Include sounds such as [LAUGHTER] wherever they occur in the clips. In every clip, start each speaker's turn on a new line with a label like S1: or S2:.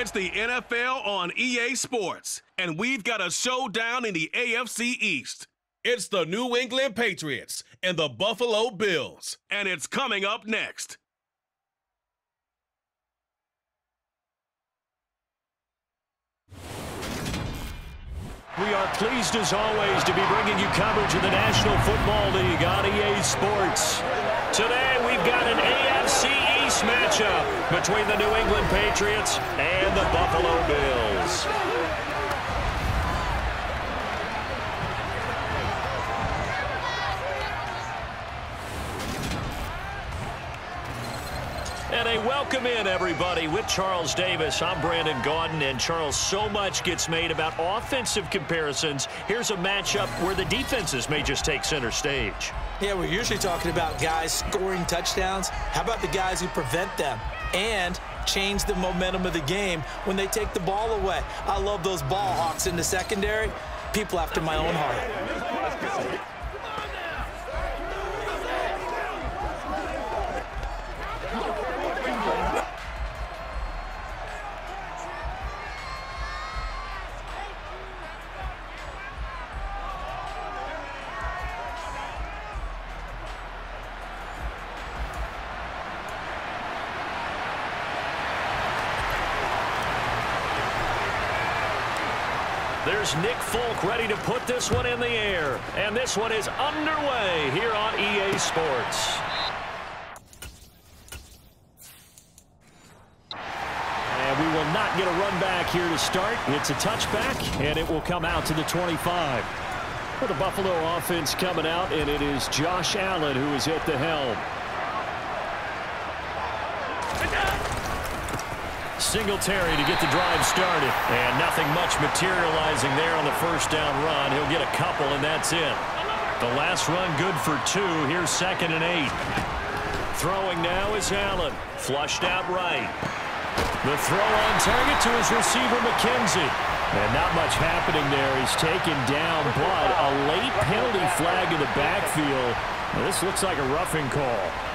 S1: It's the NFL on EA Sports, and we've got a showdown in the AFC East. It's the New England Patriots and the Buffalo Bills, and it's coming up next.
S2: We are pleased as always to be bringing you coverage of the National Football League on EA Sports. Today we've got an AFC matchup between the New England Patriots and the Buffalo Bills. Welcome in, everybody, with Charles Davis. I'm Brandon Gaudin, and Charles, so much gets made about offensive comparisons. Here's a matchup where the defenses may just take center stage.
S3: Yeah, we're usually talking about guys scoring touchdowns. How about the guys who prevent them and change the momentum of the game when they take the ball away? I love those ball hawks in the secondary. People after my own heart.
S2: There's Nick Folk ready to put this one in the air. And this one is underway here on EA Sports. And we will not get a run back here to start. It's a touchback, and it will come out to the 25. For the Buffalo offense coming out, and it is Josh Allen who is at the helm. Singletary to get the drive started. And nothing much materializing there on the first down run. He'll get a couple, and that's it. The last run good for two. Here's second and eight. Throwing now is Allen. Flushed out right. The throw on target to his receiver, McKenzie. And not much happening there. He's taken down, but a late penalty flag in the backfield. This looks like a roughing call.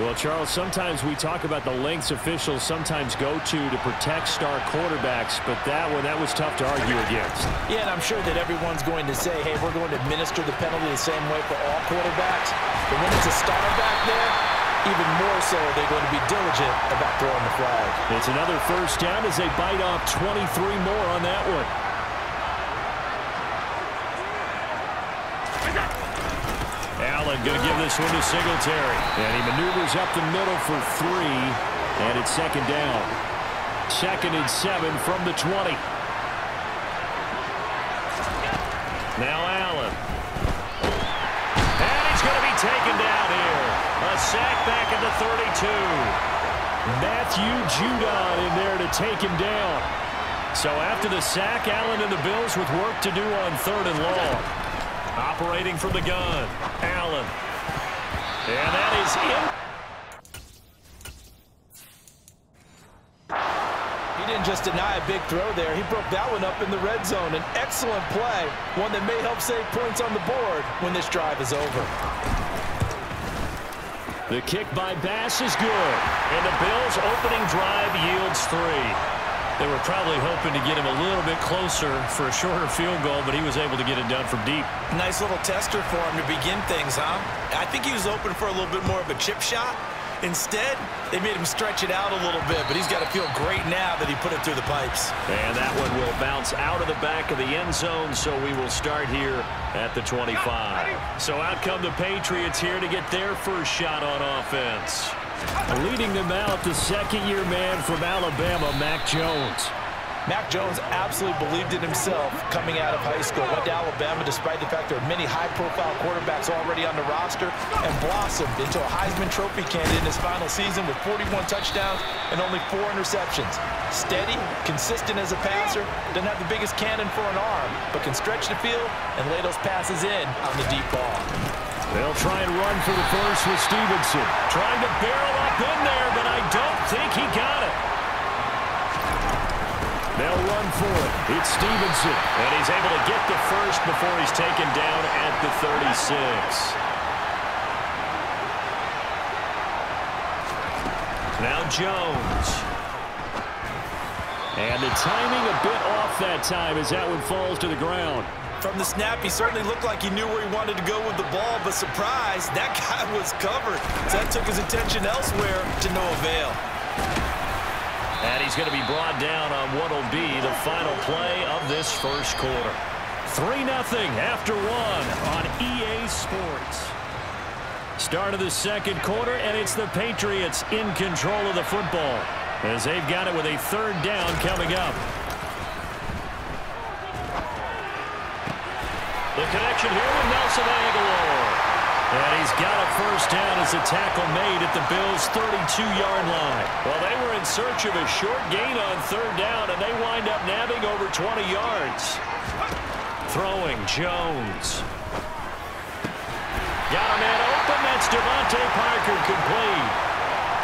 S2: Well, Charles, sometimes we talk about the lengths officials sometimes go to to protect star quarterbacks, but that one, that was tough to argue against.
S3: Yeah, and I'm sure that everyone's going to say, hey, we're going to administer the penalty the same way for all quarterbacks. But when it's a star back there, even more so they're going to be diligent about throwing the flag.
S2: It's another first down as they bite off 23 more on that one. Allen going to give this one to Singletary. And he maneuvers up the middle for three. And it's second down. Second and seven from the 20. Now Allen. And he's going to be taken down here. A sack back at the 32. Matthew Judon in there to take him down. So after the sack, Allen and the Bills with work to do on third and long. Operating from the gun, Allen. And that is in.
S3: He didn't just deny a big throw there. He broke that one up in the red zone. An excellent play, one that may help save points on the board when this drive is over.
S2: The kick by Bass is good. And the Bills' opening drive yields three. They were probably hoping to get him a little bit closer for a shorter field goal, but he was able to get it done from deep.
S3: Nice little tester for him to begin things, huh? I think he was open for a little bit more of a chip shot. Instead, they made him stretch it out a little bit, but he's got to feel great now that he put it through the pipes.
S2: And that one will bounce out of the back of the end zone, so we will start here at the 25. So out come the Patriots here to get their first shot on offense. Leading them out, the second-year man from Alabama, Mac Jones.
S3: Mac Jones absolutely believed in himself coming out of high school. Went to Alabama despite the fact there are many high-profile quarterbacks already on the roster and blossomed into a Heisman Trophy candidate in his final season with 41 touchdowns and only four interceptions. Steady, consistent as a passer, doesn't have the biggest cannon for an arm, but can stretch the field and lay those passes in on the deep ball.
S2: They'll try and run for the first with Stevenson. Trying to barrel up in there, but I don't think he got it. They'll run for it. It's Stevenson. And he's able to get the first before he's taken down at the 36. Now Jones. And the timing a bit off that time as that one falls to the ground.
S3: From the snap, he certainly looked like he knew where he wanted to go with the ball, but surprise, [LAUGHS] that guy was covered. That took his attention elsewhere to no avail.
S2: And he's going to be brought down on what will be the final play of this first quarter. 3-0 after one on EA Sports. Start of the second quarter, and it's the Patriots in control of the football as they've got it with a third down coming up. The connection here with Nelson Agholor. And he's got a first down as a tackle made at the Bills' 32-yard line. Well, they were in search of a short gain on third down, and they wind up nabbing over 20 yards. Throwing, Jones. Got a man open. That's DeVante Parker complete.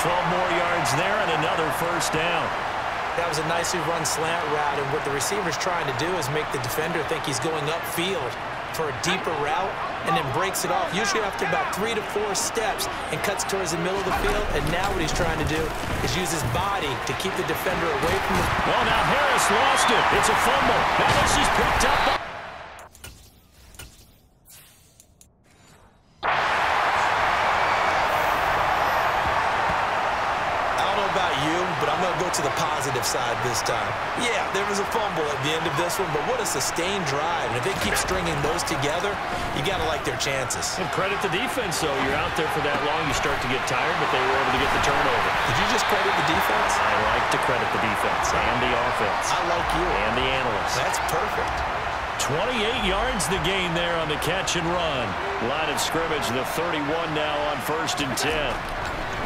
S2: 12 more yards there and another first down.
S4: That was a nicely run slant route, and what the receiver's trying to do is make the defender think he's going upfield for a deeper route and then breaks it off, usually after about three to four steps and cuts towards the middle of the field. And now what he's trying to do is use his body to keep the defender away from him.
S2: Well, now Harris lost it. It's a fumble. Now this is picked up
S3: to the positive side this time. Yeah, there was a fumble at the end of this one, but what a sustained drive. And if they keep stringing those together, you got to like their chances.
S2: And credit the defense, though. You're out there for that long, you start to get tired, but they were able to get the turnover.
S3: Did you just credit the defense?
S2: I like to credit the defense and the offense.
S3: I like you.
S2: And the analysts.
S3: That's perfect.
S2: 28 yards the gain there on the catch and run. Line of scrimmage, the 31 now on first and 10.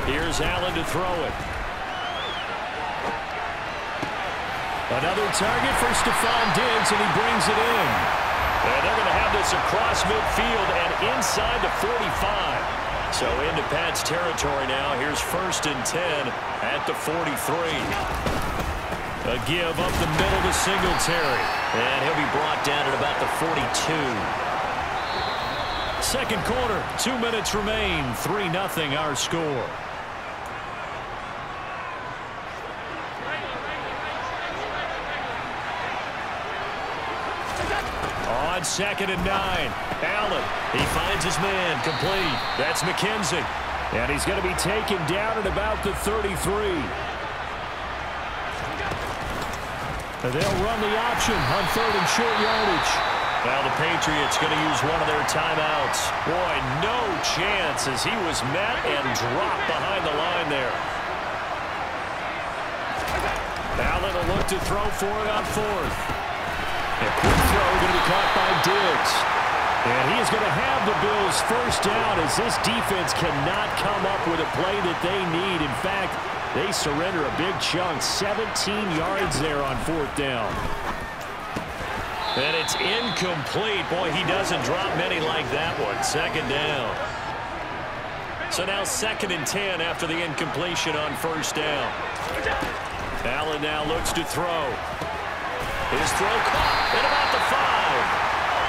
S2: Here's Allen to throw it. Another target for Stefon Diggs, and he brings it in. And they're going to have this across midfield and inside the 45. So into Pat's territory now. Here's first and 10 at the 43. A give up the middle to Singletary. And he'll be brought down at about the 42. Second quarter, two minutes remain. 3-0 our score. on second and nine. Allen, he finds his man, complete. That's McKenzie. And he's going to be taken down at about the 33. And they'll run the option on third and short yardage. Now the Patriots going to use one of their timeouts. Boy, no chance as he was met and dropped behind the line there. Allen will look to throw for it on fourth. A quick throw going to be caught by Diggs. And he is going to have the Bills first down as this defense cannot come up with a play that they need. In fact, they surrender a big chunk, 17 yards there on fourth down. And it's incomplete. Boy, he doesn't drop many like that one. Second down. So now second and 10 after the incompletion on first down. Allen now looks to throw. His throw caught at about the five.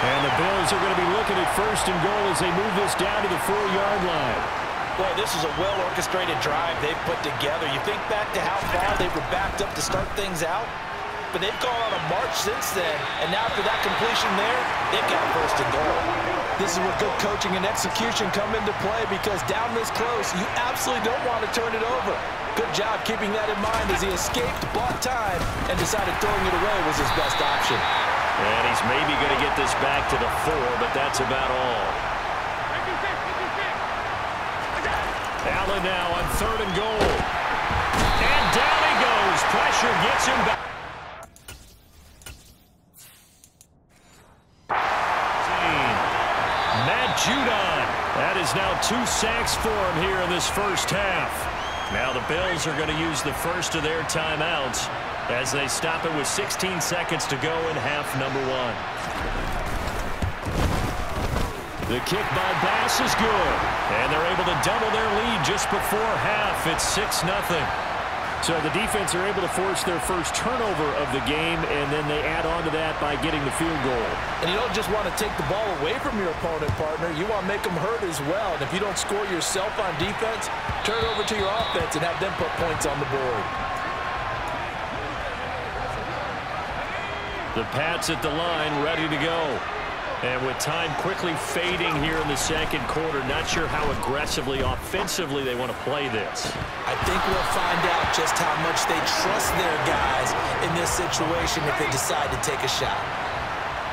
S2: And the Bills are going to be looking at first and goal as they move this down to the four-yard line.
S3: Boy, this is a well-orchestrated drive they've put together. You think back to how far they were backed up to start things out, but they've gone on a march since then. And now after that completion there, they've got first and goal. This is where good coaching and execution come into play because down this close, you absolutely don't want to turn it over. Good job keeping that in mind as he escaped, bought time, and decided throwing it away was his best option.
S2: And he's maybe going to get this back to the four, but that's about all. Allen now on third and goal. And down he goes. Pressure gets him back. Matt Judon. That is now two sacks for him here in this first half. Now the Bills are going to use the first of their timeouts as they stop it with 16 seconds to go in half number one. The kick by Bass is good. And they're able to double their lead just before half. It's 6-0. So the defense are able to force their first turnover of the game, and then they add on to that by getting the field goal.
S3: And you don't just want to take the ball away from your opponent, partner. You want to make them hurt as well. And if you don't score yourself on defense, turn it over to your offense and have them put points on the board.
S2: The Pats at the line, ready to go. And with time quickly fading here in the second quarter, not sure how aggressively, offensively they want to play this.
S4: I think we'll find out just how much they trust their guys in this situation if they decide to take a shot.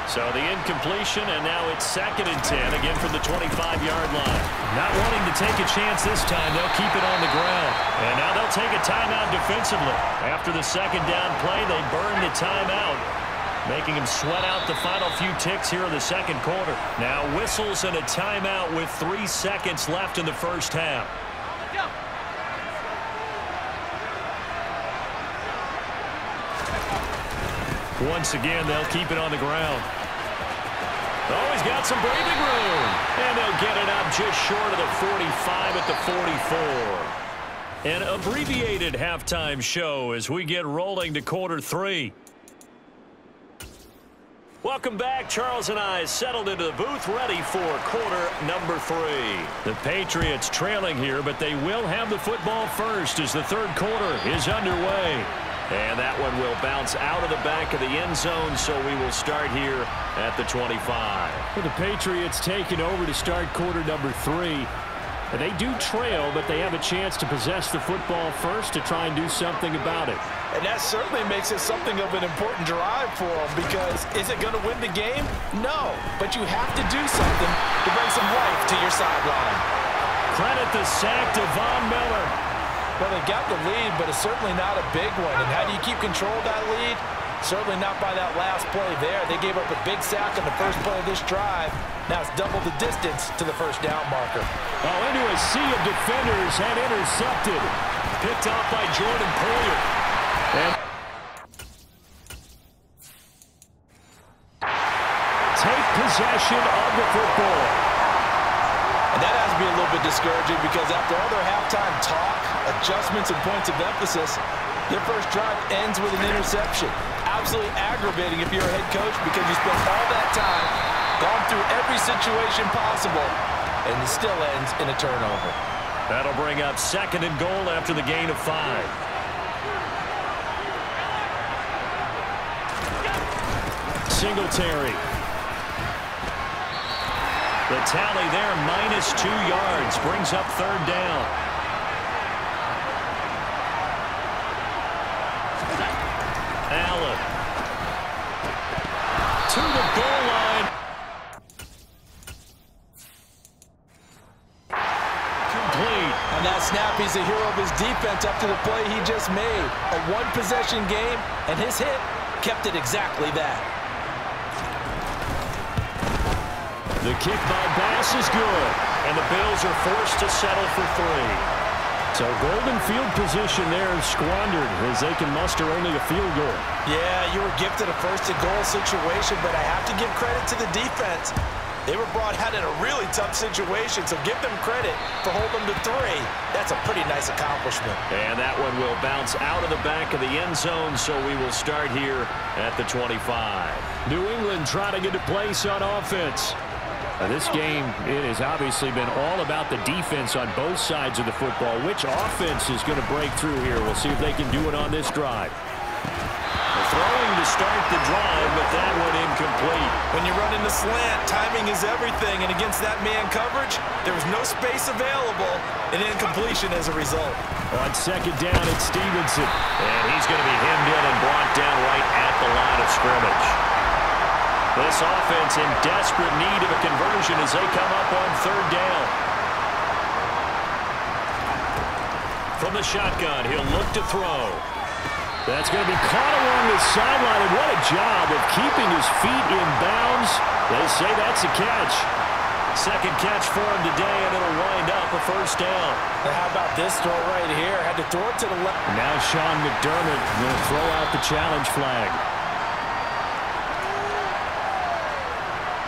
S2: So the incompletion, and now it's second and 10, again from the 25-yard line. Not wanting to take a chance this time, they'll keep it on the ground. And now they'll take a timeout defensively. After the second down play, they burn the timeout making him sweat out the final few ticks here in the second quarter. Now whistles and a timeout with three seconds left in the first half. Once again, they'll keep it on the ground. Oh, he's got some breathing room. And they'll get it up just short of the 45 at the 44. An abbreviated halftime show as we get rolling to quarter three. Welcome back. Charles and I settled into the booth ready for quarter number three. The Patriots trailing here, but they will have the football first as the third quarter is underway. And that one will bounce out of the back of the end zone, so we will start here at the 25.
S5: Well, the Patriots taking over to start quarter number three. They do trail, but they have a chance to possess the football first to try and do something about it.
S3: And that certainly makes it something of an important drive for them because is it going to win the game? No, but you have to do something to bring some life to your sideline.
S2: Credit the sack to Von Miller.
S3: Well, they got the lead, but it's certainly not a big one. And how do you keep control of that lead? Certainly not by that last play there. They gave up a big sack on the first play of this drive. Now it's double the distance to the first down marker.
S5: Oh, into a sea of defenders and intercepted.
S2: Picked off by Jordan Poyer. And
S5: take possession of the football.
S3: And that has to be a little bit discouraging because after all their halftime talk, adjustments, and points of emphasis, their first drive ends with an interception absolutely aggravating if you're a head coach because you spent all that time, gone through every situation possible, and it still ends in a turnover.
S2: That'll bring up second and goal after the gain of five. Singletary. The tally there, minus two yards, brings up third down.
S3: He's a hero of his defense up to the play he just made. A one-possession game, and his hit kept it exactly that.
S2: The kick by Bass is good, and the Bills are forced to settle for three.
S5: So golden field position there squandered as they can muster only a field goal.
S3: Yeah, you were gifted a first and goal situation, but I have to give credit to the defense. They were brought out in a really tough situation, so give them credit for holding them to three. That's a pretty nice accomplishment.
S2: And that one will bounce out of the back of the end zone, so we will start here at the 25.
S5: New England trying to get a place on offense. Now, this game, it has obviously been all about the defense on both sides of the football. Which offense is going to break through here? We'll see if they can do it on this drive.
S2: Throwing to start the drive, but that one incomplete.
S3: When you run into slant, timing is everything, and against that man coverage, there was no space available, and incompletion as a result.
S5: On second down, it's Stevenson.
S2: And he's going to be hemmed in and brought down right at the line of scrimmage. This offense in desperate need of a conversion as they come up on third down. From the shotgun, he'll look to throw.
S5: That's going to be caught along the sideline, and what a job of keeping his feet in bounds. They say that's a catch.
S2: Second catch for him today, and it'll wind up a first down.
S3: How about this throw right here? Had to throw it to the left.
S5: Now Sean McDermott going to throw out the challenge flag.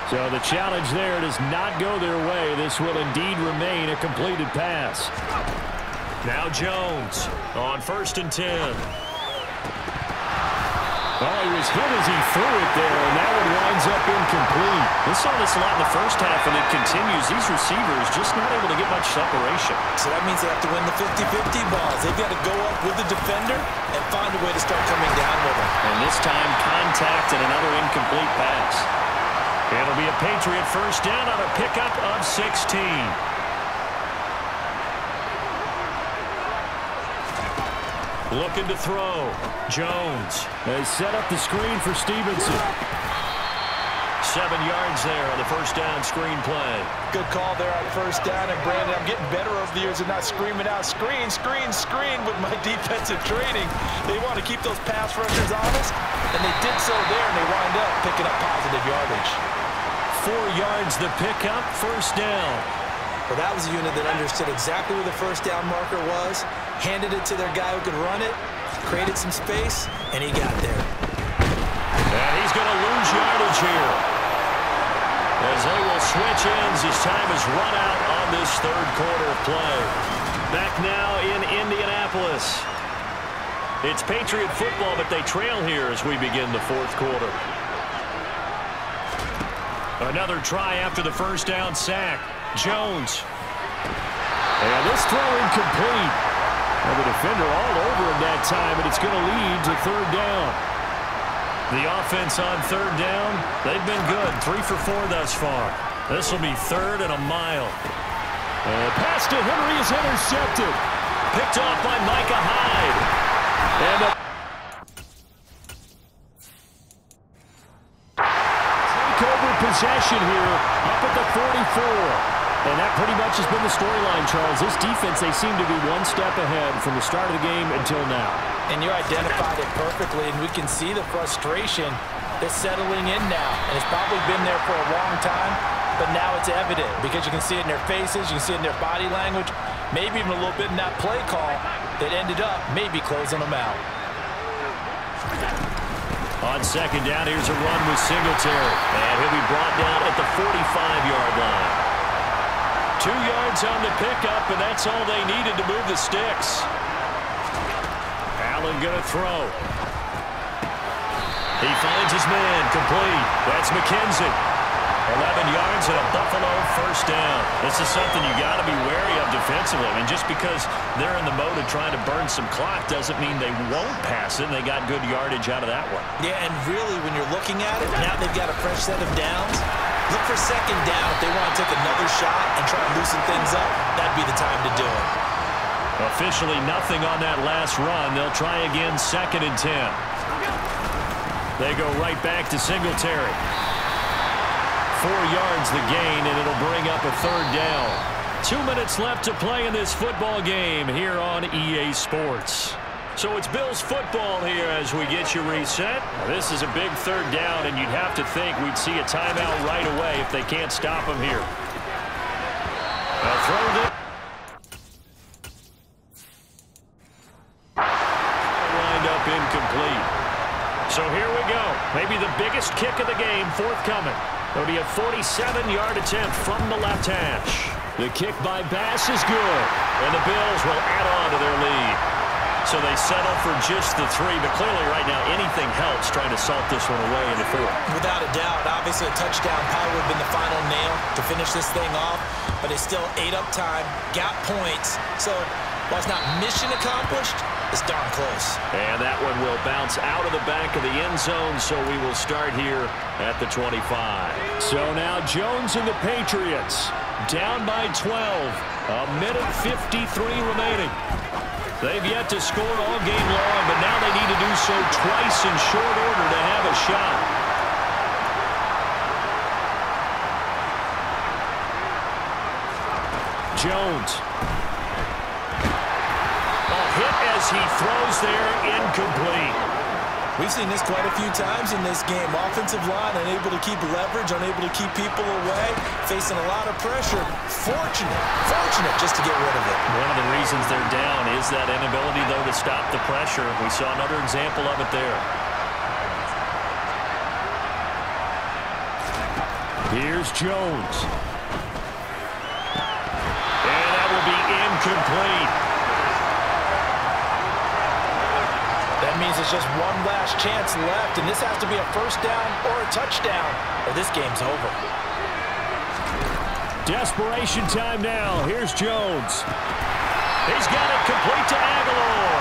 S5: So the challenge there does not go their way. This will indeed remain a completed pass.
S2: Now Jones on first and ten. Oh, he was hit as he threw it there, and that one winds up incomplete.
S6: We saw this a lot in the first half, and it continues. These receivers just not able to get much separation.
S3: So that means they have to win the 50-50 balls. They've got to go up with the defender and find a way to start coming down with him.
S6: And this time, contact and another incomplete pass.
S2: It'll be a Patriot first down on a pickup of 16. Looking to throw. Jones has set up the screen for Stevenson. Seven yards there on the first down screen play.
S7: Good call there on first down. And Brandon, I'm getting better over the years of not screaming out screen, screen, screen with my [LAUGHS] defensive training. They want to keep those pass rushers honest, and they did so there, and they wind up picking up positive yardage.
S2: Four yards the pickup, first down.
S3: Well, that was a unit that understood exactly where the first down marker was, handed it to their guy who could run it, created some space, and he got there.
S2: And he's going to lose yardage here. As they will switch ends as time is run out on this third quarter of play. Back now in Indianapolis. It's Patriot football, but they trail here as we begin the fourth quarter. Another try after the first down sack. Jones. And this throw incomplete. And the defender all over him that time, and it's going to lead to third down. The offense on third down, they've been good. Three for four thus far. This will be third and a mile. Uh, pass to Henry is intercepted. Picked off by Micah Hyde. And a take over possession here up at the 44. And that pretty much has been the storyline, Charles. This defense, they seem to be one step ahead from the start of the game until now.
S3: And you identified it perfectly, and we can see the frustration that's settling in now. And it's probably been there for a long time, but now it's evident because you can see it in their faces, you can see it in their body language, maybe even a little bit in that play call that ended up maybe closing them out.
S2: On second down, here's a run with Singletary. And he'll be brought down at the 45-yard line. Yards on the pickup, and that's all they needed to move the sticks. Allen going to throw. He finds his man, complete. That's McKenzie. 11 yards and a Buffalo first down. This is something you got to be wary of defensively. I mean, just because they're in the mode of trying to burn some clock doesn't mean they won't pass it. and They got good yardage out of that one.
S3: Yeah, and really, when you're looking at it, now they've got a fresh set of downs. Look for second down. If they want to take another shot and try to loosen things up, that'd be the time to do it.
S2: Officially nothing on that last run. They'll try again second and 10. They go right back to Singletary. Four yards the gain, and it'll bring up a third down. Two minutes left to play in this football game here on EA Sports. So it's Bills football here as we get you reset. This is a big third down, and you'd have to think we'd see a timeout right away if they can't stop him here. throw up incomplete. So here we go. Maybe the biggest kick of the game forthcoming. It'll be a 47-yard attempt from the left hash. The kick by Bass is good, and the Bills will add on to their lead. So they settle for just the three, but clearly right now anything helps trying to salt this one away in the fourth.
S3: Without a doubt, obviously a touchdown probably would have been the final nail to finish this thing off, but they still ate up time, got points. So while it's not mission accomplished, it's darn close.
S2: And that one will bounce out of the back of the end zone, so we will start here at the 25. So now Jones and the Patriots down by 12. A minute 53 remaining. They've yet to score all game long, but now they need to do so twice in short order to have a shot. Jones. A hit as he throws there, incomplete.
S3: We've seen this quite a few times in this game. Offensive line unable to keep leverage, unable to keep people away, facing a lot of pressure. Fortunate, fortunate just to get rid of it.
S6: One of the reasons they're down is that inability, though, to stop the pressure. We saw another example of it there.
S2: Here's Jones. And that will be incomplete
S3: means it's just one last chance left, and this has to be a first down or a touchdown, or this game's over.
S5: Desperation time now. Here's Jones. He's got it complete to Agholor.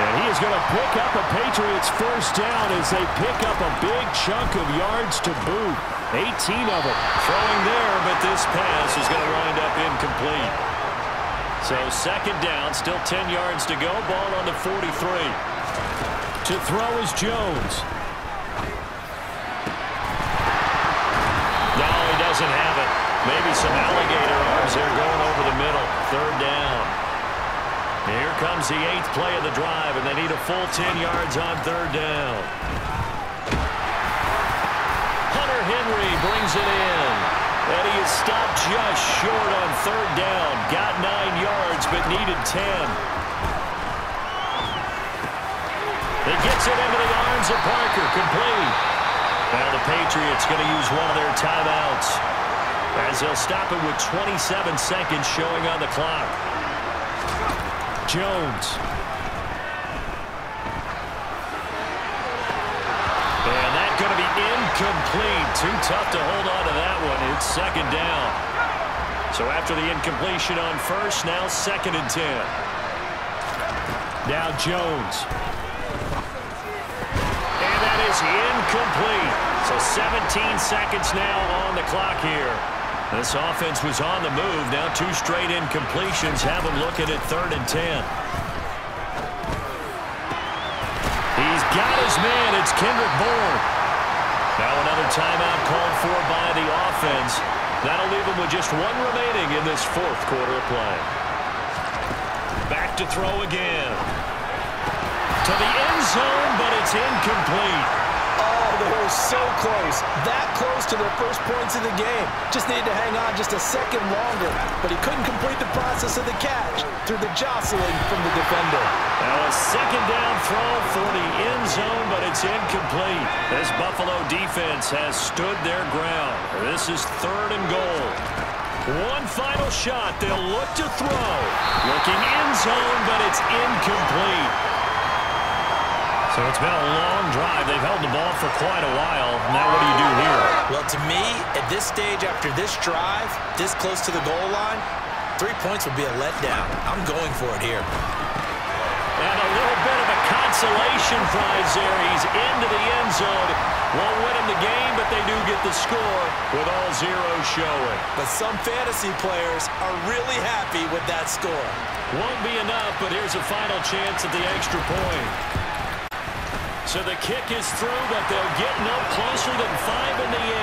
S5: And he is going to pick up a Patriots first down as they pick up a big chunk of yards to boot. 18 of them.
S2: Throwing there, but this pass is going to wind up incomplete. So second down, still 10 yards to go. Ball on the 43.
S5: To throw is Jones.
S2: No, he doesn't have it. Maybe some alligator arms there going over the middle. Third down. Here comes the eighth play of the drive, and they need a full 10 yards on third down. Hunter Henry brings it in. And he is stopped just short on third down. Got nine yards, but needed 10. He gets it into the arms of Parker. Complete. Now the Patriots going to use one of their timeouts as they'll stop it with 27 seconds showing on the clock.
S5: Jones.
S2: And that's going to be incomplete. Too tough to hold on to that one. It's second down. So after the incompletion on first, now second and 10.
S5: Now Jones.
S2: And that is incomplete. So 17 seconds now on the clock here. This offense was on the move. Now two straight incompletions have them looking at third and 10. He's got his man. It's Kendrick Bourne. Now another timeout called for by the offense. That'll leave them with just one remaining in this fourth quarter of play. Back to throw again. To the end zone, but it's incomplete.
S3: They were so close. That close to their first points of the game. Just needed to hang on just a second longer. But he couldn't complete the process of the catch through the jostling from the defender.
S2: Now a second down throw for the end zone, but it's incomplete. This Buffalo defense has stood their ground. This is third and goal. One final shot. They'll look to throw. Looking end zone, but it's incomplete. So it's been a long drive. They've held the ball for quite a while. Now what do you do here?
S4: Well, to me, at this stage after this drive, this close to the goal line, three points would be a letdown. I'm going for it here.
S2: And a little bit of a consolation prize there. He's into the end zone. Won't win him the game, but they do get the score with all zeros showing.
S3: But some fantasy players are really happy with that score.
S2: Won't be enough, but here's a final chance at the extra point. So the kick is through, but they'll get no closer than five in the end.